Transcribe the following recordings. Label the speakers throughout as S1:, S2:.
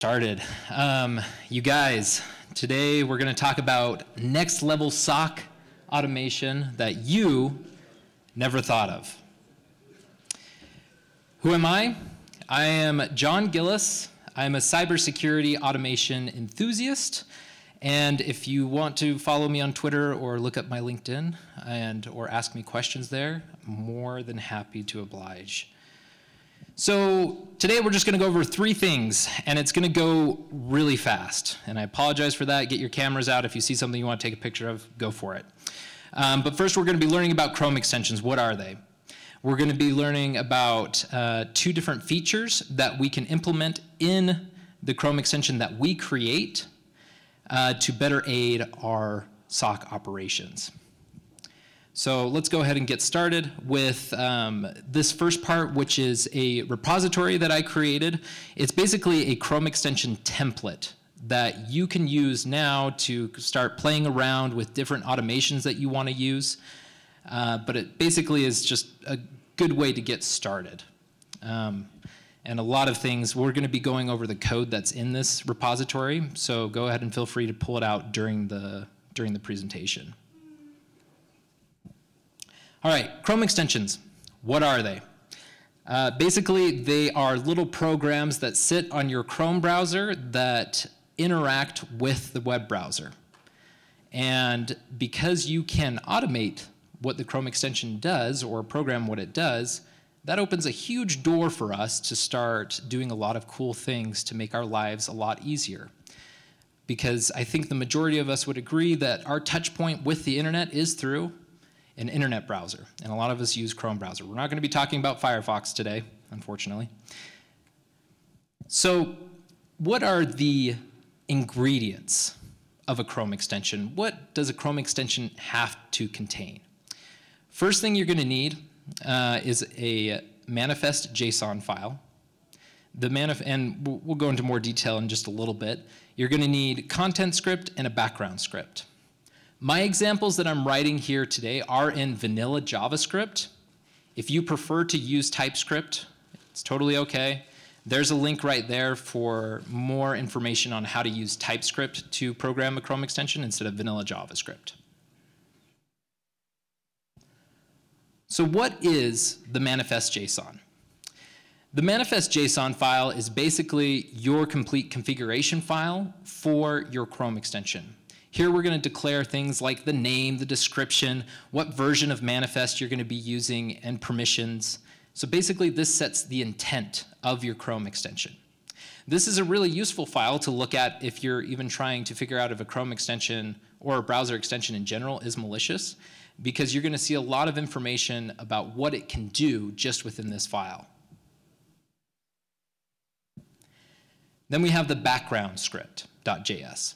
S1: started. Um, you guys, today we're going to talk about next level SOC automation that you never thought of. Who am I? I am John Gillis. I'm a cybersecurity automation enthusiast. And if you want to follow me on Twitter or look up my LinkedIn and or ask me questions there, I'm more than happy to oblige. So today we're just going to go over three things, and it's going to go really fast. And I apologize for that. Get your cameras out. If you see something you want to take a picture of, go for it. Um, but first, we're going to be learning about Chrome extensions. What are they? We're going to be learning about uh, two different features that we can implement in the Chrome extension that we create uh, to better aid our SOC operations. So let's go ahead and get started with um, this first part, which is a repository that I created. It's basically a Chrome extension template that you can use now to start playing around with different automations that you want to use. Uh, but it basically is just a good way to get started. Um, and a lot of things, we're going to be going over the code that's in this repository, so go ahead and feel free to pull it out during the, during the presentation. All right, Chrome extensions, what are they? Uh, basically, they are little programs that sit on your Chrome browser that interact with the web browser. And because you can automate what the Chrome extension does or program what it does, that opens a huge door for us to start doing a lot of cool things to make our lives a lot easier. Because I think the majority of us would agree that our touch point with the internet is through an internet browser, and a lot of us use Chrome browser. We're not going to be talking about Firefox today, unfortunately. So what are the ingredients of a Chrome extension? What does a Chrome extension have to contain? First thing you're going to need uh, is a manifest JSON file. The manif and we'll go into more detail in just a little bit. You're going to need content script and a background script. My examples that I'm writing here today are in vanilla JavaScript. If you prefer to use TypeScript, it's totally okay. There's a link right there for more information on how to use TypeScript to program a Chrome extension instead of vanilla JavaScript. So what is the manifest JSON? The manifest JSON file is basically your complete configuration file for your Chrome extension. Here we're going to declare things like the name, the description, what version of manifest you're going to be using, and permissions. So basically this sets the intent of your Chrome extension. This is a really useful file to look at if you're even trying to figure out if a Chrome extension or a browser extension in general is malicious because you're going to see a lot of information about what it can do just within this file. Then we have the background script.js.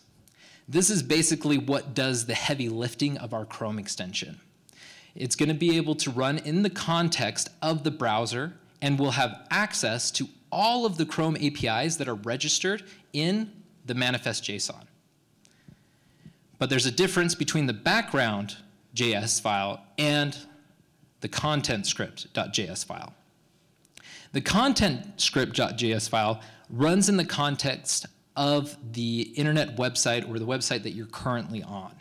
S1: This is basically what does the heavy lifting of our Chrome extension. It's going to be able to run in the context of the browser and will have access to all of the Chrome APIs that are registered in the manifest JSON. But there's a difference between the background JS file and the content script.js file. The content script.js file runs in the context of the internet website or the website that you're currently on.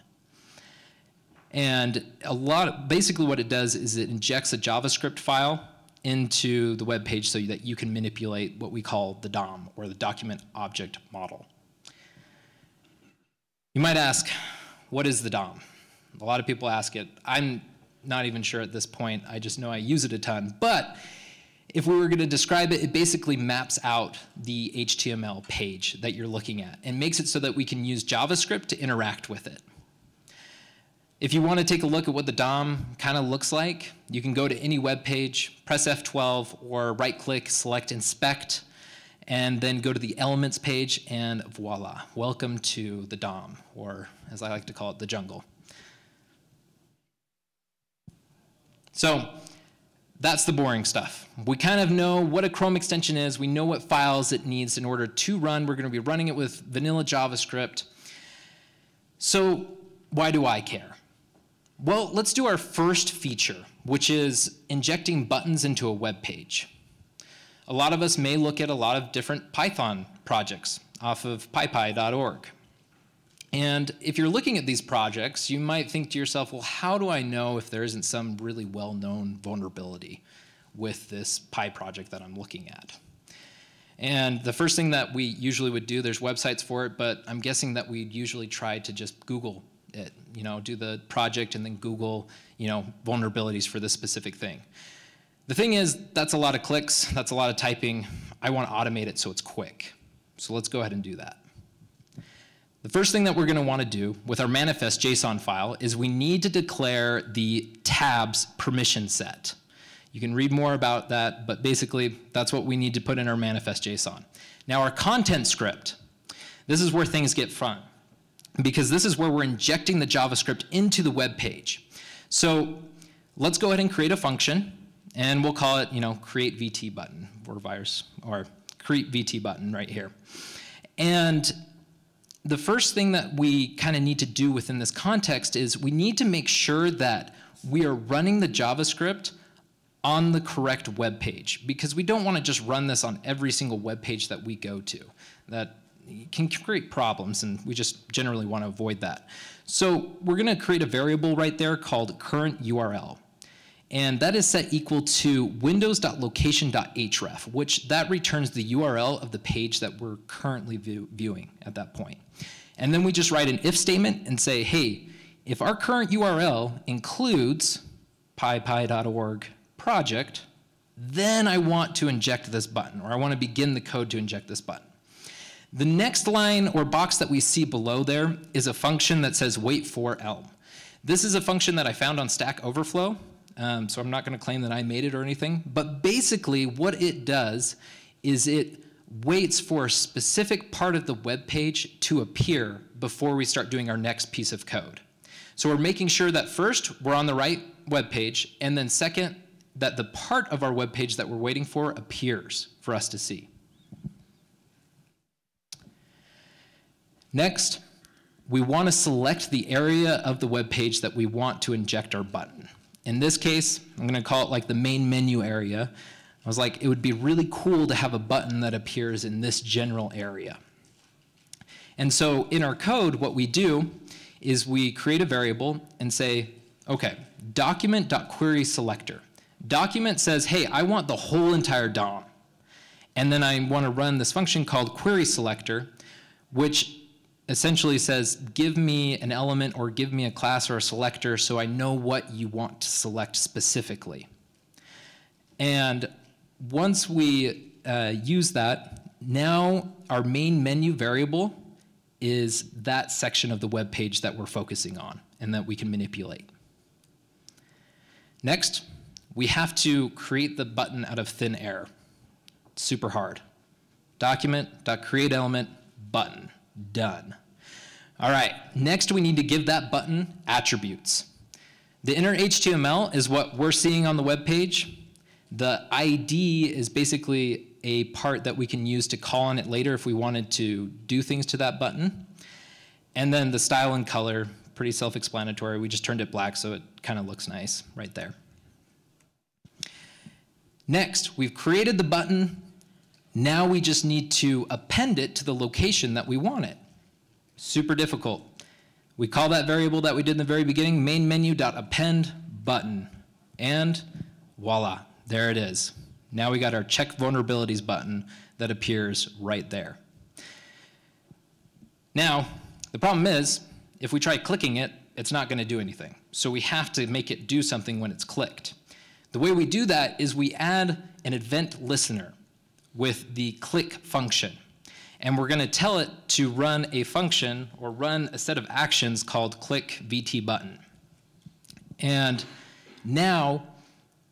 S1: And a lot of, basically what it does is it injects a JavaScript file into the web page so that you can manipulate what we call the DOM or the document object model. You might ask, what is the DOM? A lot of people ask it. I'm not even sure at this point. I just know I use it a ton. But if we were going to describe it, it basically maps out the HTML page that you're looking at and makes it so that we can use JavaScript to interact with it. If you want to take a look at what the DOM kind of looks like, you can go to any web page, press F12, or right-click, select Inspect, and then go to the Elements page, and voila, welcome to the DOM, or as I like to call it, the jungle. So that's the boring stuff. We kind of know what a Chrome extension is. We know what files it needs in order to run. We're going to be running it with vanilla JavaScript. So why do I care? Well, let's do our first feature, which is injecting buttons into a web page. A lot of us may look at a lot of different Python projects off of pypi.org. And if you're looking at these projects, you might think to yourself, well, how do I know if there isn't some really well-known vulnerability with this Py project that I'm looking at? And the first thing that we usually would do, there's websites for it, but I'm guessing that we'd usually try to just Google it, you know, do the project and then Google, you know, vulnerabilities for this specific thing. The thing is, that's a lot of clicks, that's a lot of typing. I want to automate it so it's quick. So let's go ahead and do that. The first thing that we're going to want to do with our manifest JSON file is we need to declare the tabs permission set. You can read more about that, but basically that's what we need to put in our manifest JSON. Now our content script, this is where things get fun because this is where we're injecting the JavaScript into the web page. So let's go ahead and create a function and we'll call it, you know, create VT button or virus or create VT button right here. And the first thing that we kind of need to do within this context is we need to make sure that we are running the JavaScript on the correct web page because we don't want to just run this on every single web page that we go to. That can create problems and we just generally want to avoid that. So we're going to create a variable right there called current URL and that is set equal to windows.location.href, which that returns the URL of the page that we're currently view viewing at that point. And then we just write an if statement and say, hey, if our current URL includes pypi.org project, then I want to inject this button, or I want to begin the code to inject this button. The next line or box that we see below there is a function that says wait for Elm. This is a function that I found on Stack Overflow, um, so I'm not going to claim that I made it or anything. But basically, what it does is it waits for a specific part of the web page to appear before we start doing our next piece of code. So we're making sure that first, we're on the right web page, and then second, that the part of our web page that we're waiting for appears for us to see. Next, we want to select the area of the web page that we want to inject our button. In this case, I'm going to call it like the main menu area. I was like, it would be really cool to have a button that appears in this general area. And so in our code, what we do is we create a variable and say, okay, document.querySelector. Document says, hey, I want the whole entire DOM. And then I want to run this function called querySelector, which essentially says, give me an element or give me a class or a selector so I know what you want to select specifically. And once we uh, use that, now our main menu variable is that section of the web page that we're focusing on and that we can manipulate. Next, we have to create the button out of thin air. Super hard. Document.createElement button done. All right, next we need to give that button attributes. The inner HTML is what we're seeing on the web page. The ID is basically a part that we can use to call on it later if we wanted to do things to that button. And then the style and color, pretty self-explanatory. We just turned it black so it kind of looks nice right there. Next, we've created the button. Now we just need to append it to the location that we want it. Super difficult. We call that variable that we did in the very beginning main menu.append button. And voila, there it is. Now we got our check vulnerabilities button that appears right there. Now, the problem is, if we try clicking it, it's not going to do anything. So we have to make it do something when it's clicked. The way we do that is we add an event listener with the click function and we're going to tell it to run a function or run a set of actions called click VT button. And now,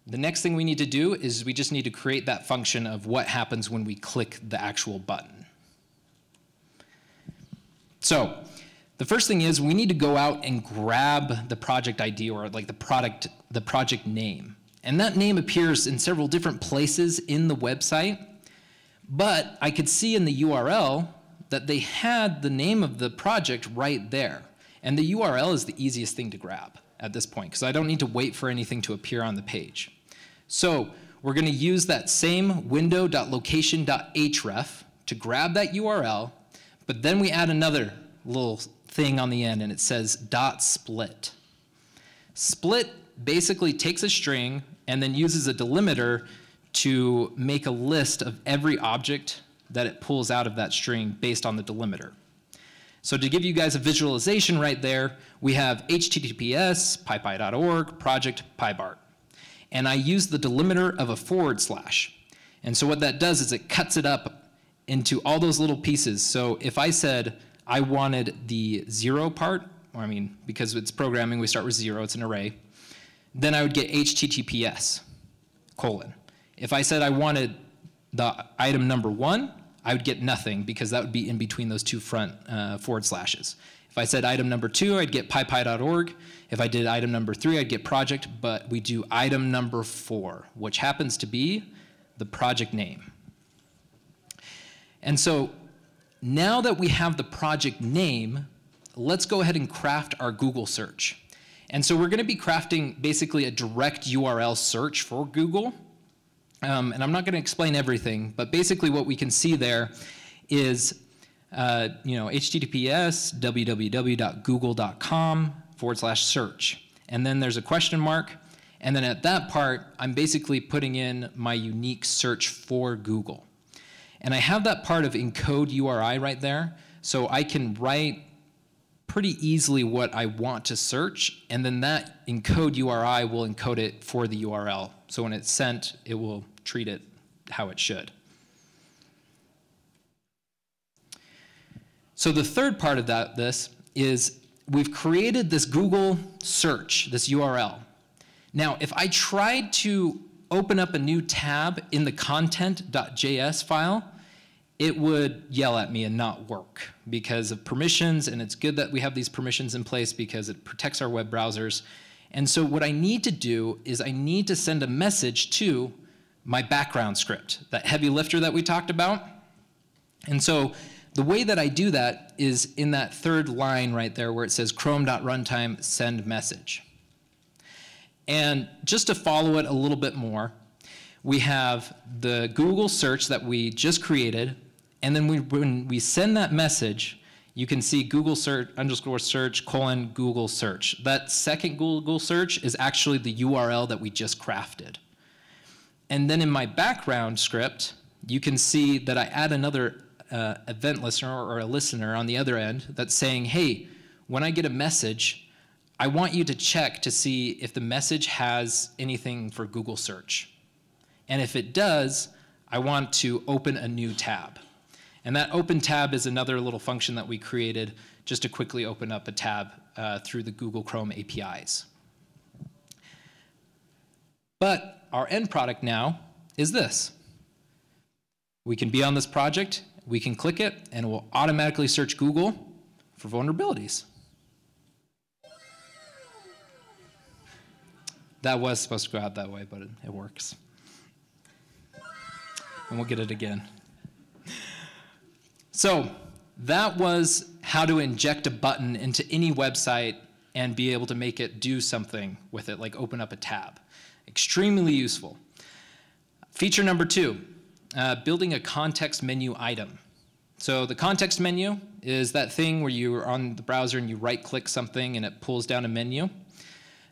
S1: the next thing we need to do is we just need to create that function of what happens when we click the actual button. So, the first thing is we need to go out and grab the project ID or like the product, the project name. And that name appears in several different places in the website. But I could see in the URL that they had the name of the project right there. And the URL is the easiest thing to grab at this point because I don't need to wait for anything to appear on the page. So we're going to use that same window.location.href to grab that URL, but then we add another little thing on the end and it says dot split. Split basically takes a string and then uses a delimiter to make a list of every object that it pulls out of that string based on the delimiter. So to give you guys a visualization right there, we have https, pypi.org, project pybart. And I use the delimiter of a forward slash. And so what that does is it cuts it up into all those little pieces. So if I said I wanted the zero part, or I mean, because it's programming, we start with zero, it's an array, then I would get HTTPS, colon. If I said I wanted the item number one, I would get nothing because that would be in between those two front uh, forward slashes. If I said item number two, I'd get pypi.org. If I did item number three, I'd get project, but we do item number four, which happens to be the project name. And so now that we have the project name, let's go ahead and craft our Google search. And so we're going to be crafting basically a direct URL search for Google. Um, and I'm not going to explain everything, but basically what we can see there is, uh, you know, HTTPS www.google.com forward slash search. And then there's a question mark. And then at that part, I'm basically putting in my unique search for Google. And I have that part of encode URI right there. So I can write pretty easily what I want to search, and then that encode URI will encode it for the URL. So when it's sent, it will treat it how it should. So the third part of that, this is we've created this Google search, this URL. Now, if I tried to open up a new tab in the content.js file, it would yell at me and not work because of permissions, and it's good that we have these permissions in place because it protects our web browsers. And so what I need to do is I need to send a message to my background script, that heavy lifter that we talked about. And so the way that I do that is in that third line right there where it says chrome.runtime send message. And just to follow it a little bit more, we have the Google search that we just created and then we, when we send that message, you can see Google search underscore search colon Google search. That second Google search is actually the URL that we just crafted. And then in my background script, you can see that I add another uh, event listener or a listener on the other end that's saying, hey, when I get a message, I want you to check to see if the message has anything for Google search. And if it does, I want to open a new tab. And that open tab is another little function that we created just to quickly open up a tab uh, through the Google Chrome APIs. But our end product now is this. We can be on this project, we can click it, and it will automatically search Google for vulnerabilities. That was supposed to go out that way, but it, it works. And we'll get it again. So that was how to inject a button into any website and be able to make it do something with it, like open up a tab. Extremely useful. Feature number two, uh, building a context menu item. So the context menu is that thing where you're on the browser and you right click something and it pulls down a menu.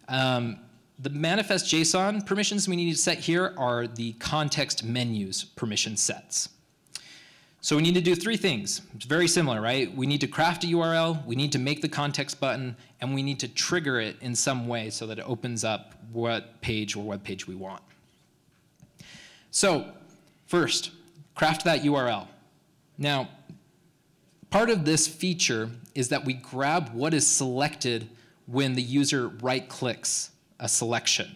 S1: Um, the manifest JSON permissions we need to set here are the context menus permission sets. So we need to do three things. It's very similar, right? We need to craft a URL, we need to make the context button, and we need to trigger it in some way so that it opens up what page or web page we want. So first, craft that URL. Now, part of this feature is that we grab what is selected when the user right-clicks a selection.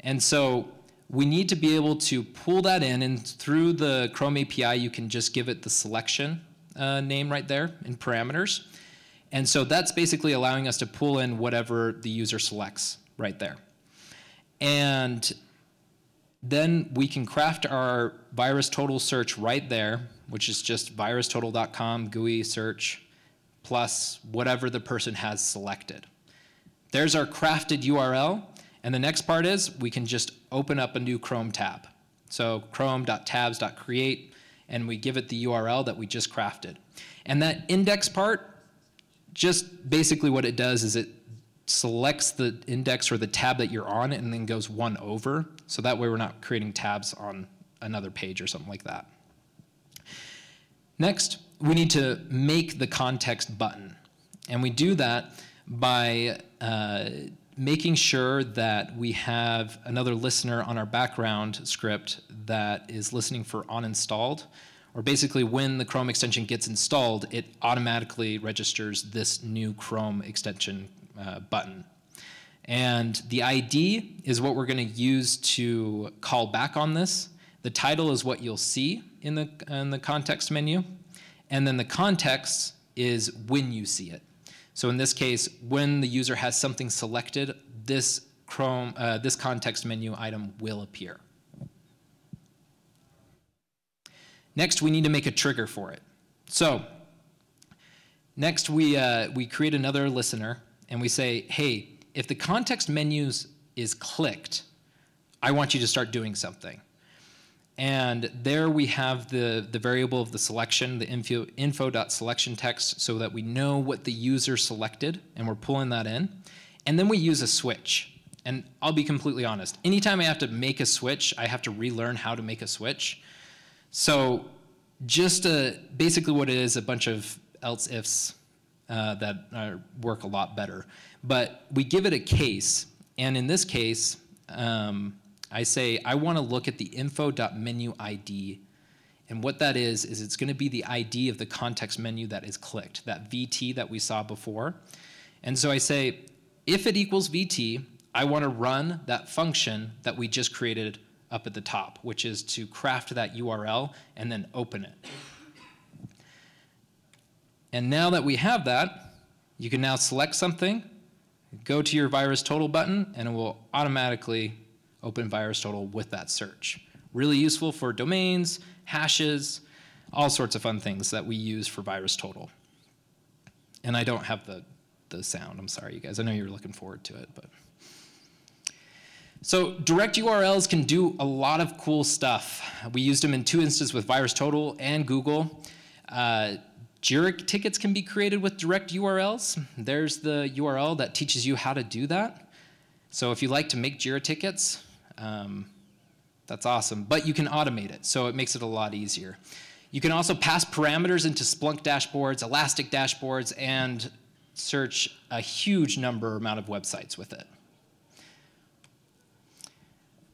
S1: And so we need to be able to pull that in and through the Chrome API you can just give it the selection uh, name right there in parameters. And so that's basically allowing us to pull in whatever the user selects right there. And then we can craft our VirusTotal search right there, which is just virustotal.com GUI search plus whatever the person has selected. There's our crafted URL. And the next part is we can just open up a new Chrome tab. So chrome.tabs.create, and we give it the URL that we just crafted. And that index part, just basically what it does is it selects the index or the tab that you're on and then goes one over. So that way we're not creating tabs on another page or something like that. Next, we need to make the context button. And we do that by uh, making sure that we have another listener on our background script that is listening for on installed, or basically when the Chrome extension gets installed, it automatically registers this new Chrome extension uh, button. And the ID is what we're going to use to call back on this. The title is what you'll see in the, in the context menu. And then the context is when you see it. So in this case, when the user has something selected, this Chrome, uh, this context menu item will appear. Next, we need to make a trigger for it. So next, we, uh, we create another listener, and we say, hey, if the context menus is clicked, I want you to start doing something. And there we have the, the variable of the selection, the info, info.selection text, so that we know what the user selected, and we're pulling that in. And then we use a switch. And I'll be completely honest, anytime I have to make a switch, I have to relearn how to make a switch. So just a, basically what it is, a bunch of else ifs uh, that uh, work a lot better. But we give it a case, and in this case, um, I say, I want to look at the info.menu ID. And what that is, is it's going to be the ID of the context menu that is clicked, that VT that we saw before. And so I say, if it equals VT, I want to run that function that we just created up at the top, which is to craft that URL and then open it. And now that we have that, you can now select something, go to your VirusTotal button, and it will automatically open VirusTotal with that search. Really useful for domains, hashes, all sorts of fun things that we use for VirusTotal. And I don't have the, the sound. I'm sorry, you guys. I know you're looking forward to it, but. So direct URLs can do a lot of cool stuff. We used them in two instances with VirusTotal and Google. Uh, Jira tickets can be created with direct URLs. There's the URL that teaches you how to do that. So if you like to make Jira tickets, um, that's awesome. But you can automate it, so it makes it a lot easier. You can also pass parameters into Splunk dashboards, Elastic dashboards, and search a huge number amount of websites with it.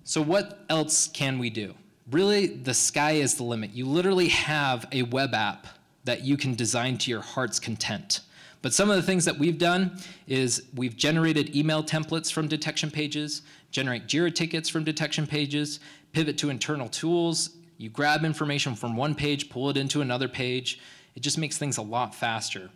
S1: So what else can we do? Really, the sky is the limit. You literally have a web app that you can design to your heart's content. But some of the things that we've done is we've generated email templates from detection pages, generate JIRA tickets from detection pages, pivot to internal tools. You grab information from one page, pull it into another page. It just makes things a lot faster.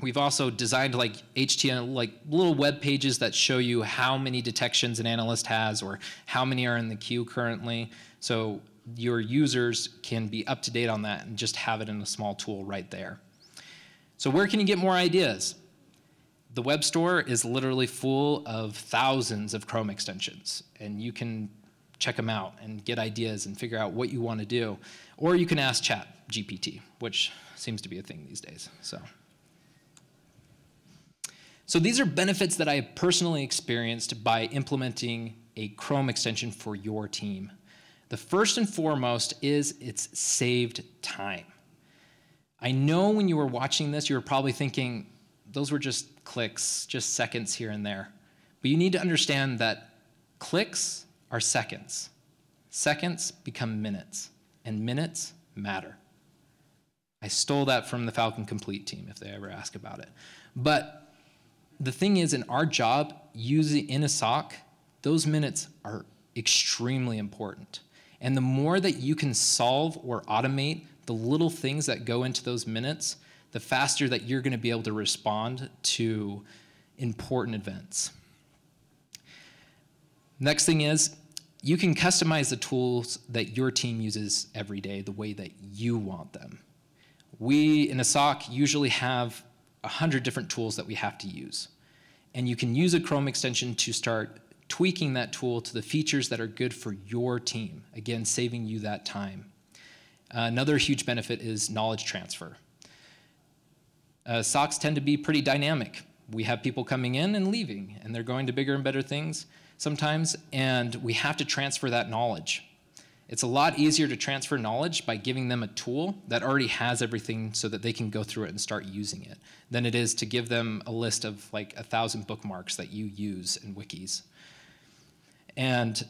S1: We've also designed like HTML, like little web pages that show you how many detections an analyst has or how many are in the queue currently. So your users can be up to date on that and just have it in a small tool right there. So where can you get more ideas? The web store is literally full of thousands of Chrome extensions, and you can check them out and get ideas and figure out what you want to do. Or you can ask Chat GPT, which seems to be a thing these days. So. So these are benefits that I personally experienced by implementing a Chrome extension for your team. The first and foremost is it's saved time. I know when you were watching this, you were probably thinking, those were just clicks, just seconds here and there. But you need to understand that clicks are seconds. Seconds become minutes, and minutes matter. I stole that from the Falcon Complete team if they ever ask about it. But the thing is, in our job, using in a SOC, those minutes are extremely important. And the more that you can solve or automate the little things that go into those minutes, the faster that you're going to be able to respond to important events. Next thing is, you can customize the tools that your team uses every day the way that you want them. We in a SOC usually have 100 different tools that we have to use. And you can use a Chrome extension to start tweaking that tool to the features that are good for your team. Again, saving you that time. Uh, another huge benefit is knowledge transfer. Uh, SOCs tend to be pretty dynamic. We have people coming in and leaving, and they're going to bigger and better things sometimes, and we have to transfer that knowledge. It's a lot easier to transfer knowledge by giving them a tool that already has everything so that they can go through it and start using it than it is to give them a list of like a thousand bookmarks that you use in wikis. And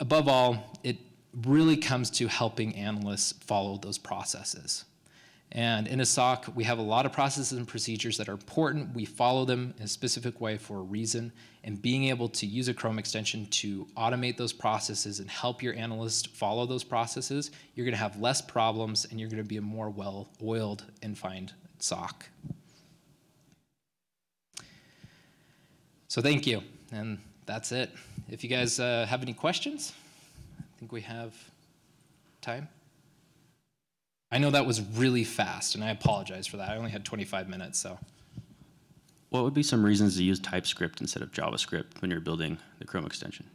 S1: above all, it really comes to helping analysts follow those processes. And in a SOC, we have a lot of processes and procedures that are important. We follow them in a specific way for a reason. And being able to use a Chrome extension to automate those processes and help your analyst follow those processes, you're going to have less problems and you're going to be a more well-oiled and fine SOC. So thank you. And that's it. If you guys uh, have any questions, I think we have time. I know that was really fast, and I apologize for that. I only had 25 minutes, so.
S2: What would be some reasons to use TypeScript instead of JavaScript when you're building the Chrome extension?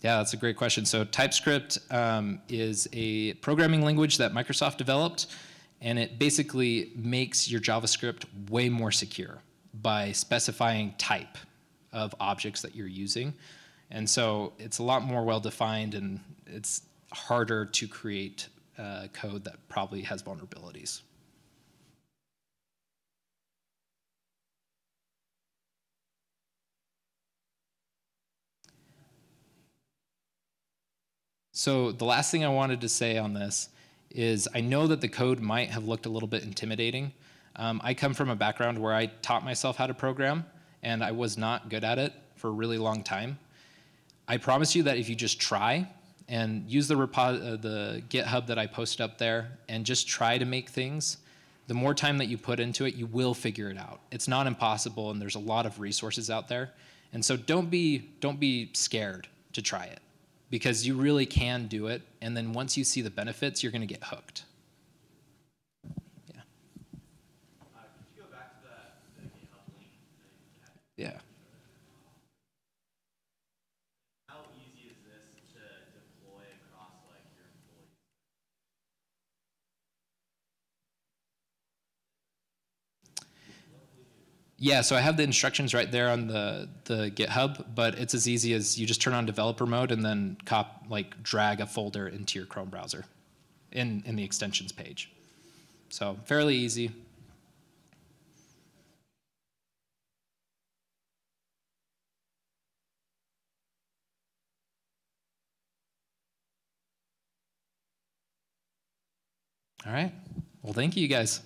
S1: Yeah, that's a great question. So TypeScript um, is a programming language that Microsoft developed, and it basically makes your JavaScript way more secure by specifying type of objects that you're using. And so it's a lot more well defined and it's harder to create uh, code that probably has vulnerabilities. So the last thing I wanted to say on this is I know that the code might have looked a little bit intimidating. Um, I come from a background where I taught myself how to program, and I was not good at it for a really long time. I promise you that if you just try and use the, uh, the GitHub that I posted up there and just try to make things, the more time that you put into it, you will figure it out. It's not impossible, and there's a lot of resources out there. And so don't be, don't be scared to try it because you really can do it. And then once you see the benefits, you're going to get hooked. Yeah. Uh, yeah. Yeah, so I have the instructions right there on the, the GitHub, but it's as easy as you just turn on developer mode and then cop, like drag a folder into your Chrome browser in, in the extensions page. So fairly easy. All right. Well, thank you you guys.